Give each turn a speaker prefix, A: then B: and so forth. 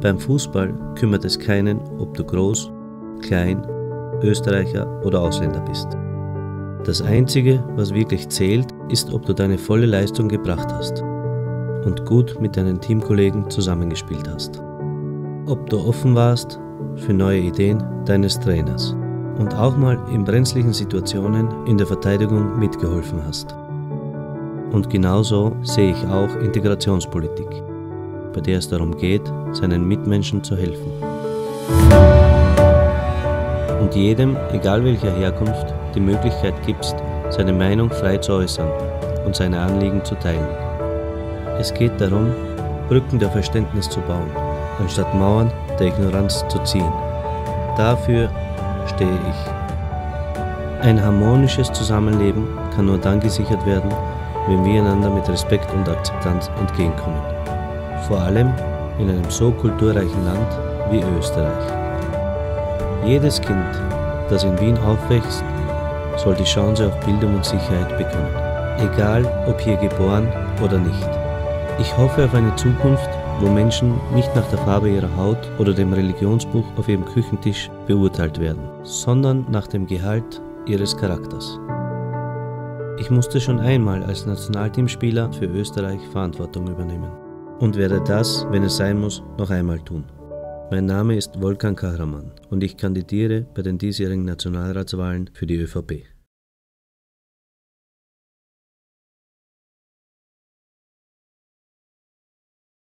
A: Beim Fußball kümmert es keinen, ob du groß, klein, Österreicher oder Ausländer bist. Das Einzige, was wirklich zählt, ist, ob du deine volle Leistung gebracht hast und gut mit deinen Teamkollegen zusammengespielt hast. Ob du offen warst für neue Ideen deines Trainers und auch mal in brenzlichen Situationen in der Verteidigung mitgeholfen hast. Und genauso sehe ich auch Integrationspolitik, bei der es darum geht, seinen Mitmenschen zu helfen. Und jedem, egal welcher Herkunft, die Möglichkeit gibst, seine Meinung frei zu äußern und seine Anliegen zu teilen. Es geht darum, Brücken der Verständnis zu bauen, anstatt Mauern der Ignoranz zu ziehen. Dafür stehe ich. Ein harmonisches Zusammenleben kann nur dann gesichert werden, wenn wir einander mit Respekt und Akzeptanz entgegenkommen. Vor allem in einem so kulturreichen Land wie Österreich. Jedes Kind, das in Wien aufwächst, soll die Chance auf Bildung und Sicherheit bekommen. Egal ob hier geboren oder nicht. Ich hoffe auf eine Zukunft, wo Menschen nicht nach der Farbe ihrer Haut oder dem Religionsbuch auf ihrem Küchentisch beurteilt werden, sondern nach dem Gehalt ihres Charakters. Ich musste schon einmal als Nationalteamspieler für Österreich Verantwortung übernehmen und werde das, wenn es sein muss, noch einmal tun. Mein Name ist Volkan Kahraman und ich kandidiere bei den diesjährigen Nationalratswahlen für die ÖVP.